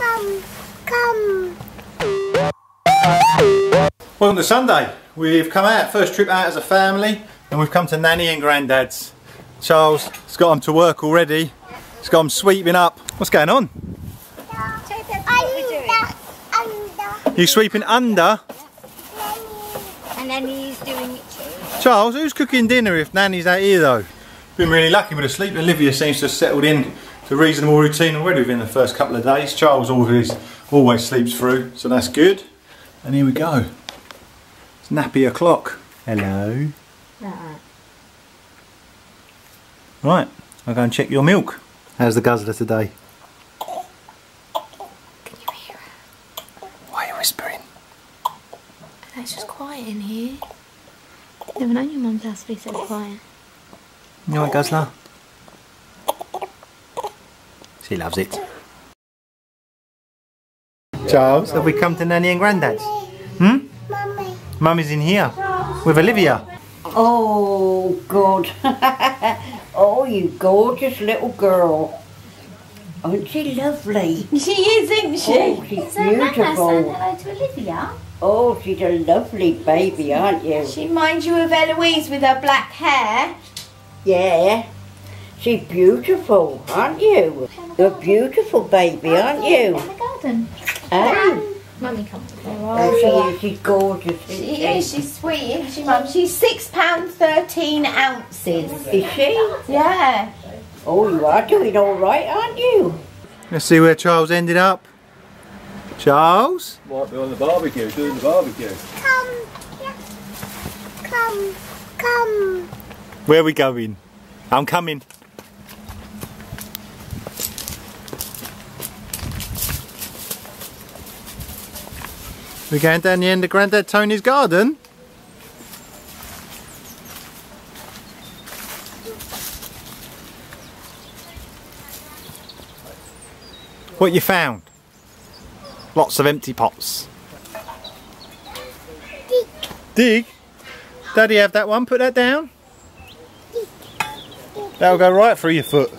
Come, come. Welcome to Sunday. We've come out, first trip out as a family, and we've come to Nanny and Grandad's. Charles has got them to work already. He's got them sweeping up. What's going on? Under, under. You sweeping under? And then he's doing it too. Charles, who's cooking dinner if Nanny's out here though? Been really lucky with the sleep. Olivia seems to have settled in to a reasonable routine already within the first couple of days. Charles always always sleeps through, so that's good. And here we go. It's nappy o'clock. Hello. Right, I'll go and check your milk. How's the guzzler today? Why are you whispering? It's just quiet in here. Never known your mum's house to be so quiet. You alright, guzzler? She loves it. Charles, have we come to Nanny and Grandad's? Hmm? Mommy. Mummy's in here with Olivia. Oh, God. oh, you gorgeous little girl. Aren't she lovely? She is, isn't she? Oh, she's beautiful. hello to Olivia. Oh, she's a lovely baby, aren't you? She reminds you of Elouise with her black hair. Yeah. She's beautiful, aren't you? You're a beautiful baby, aren't you? In you? the garden. Hey. Mummy, come. Oh, she is. She's gorgeous. isn't She is, she's sweet, isn't she, Mum? She's six pounds thirteen ounces. Is she? Yeah. Oh, you are doing all right, aren't you? Let's see where Charles ended up. Charles? Might be on the barbecue, doing the barbecue. Come. Yeah. Come, come. Where are we going? I'm coming. We're going down the end of Grandad Tony's garden? What you found? Lots of empty pots. Dig, Dig? Daddy have that one, put that down. That'll go right through your foot. dig,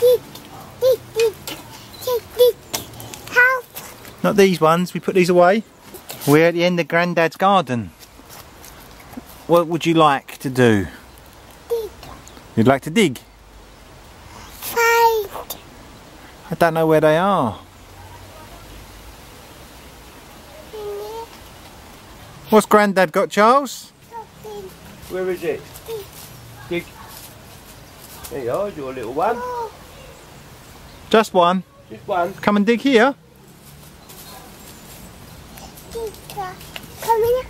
dig, dig, dig, dig, dig. Help. Not these ones, we put these away. We're at the end of Grandad's garden. What would you like to do? Dig. You'd like to dig? Fight. I don't know where they are. Mm-hmm. What's Grandad got, Charles? Something. Where is it? Dig. There you are, your little one. Oh, Just one. Just one. Come and dig here. dig. uh, Come in.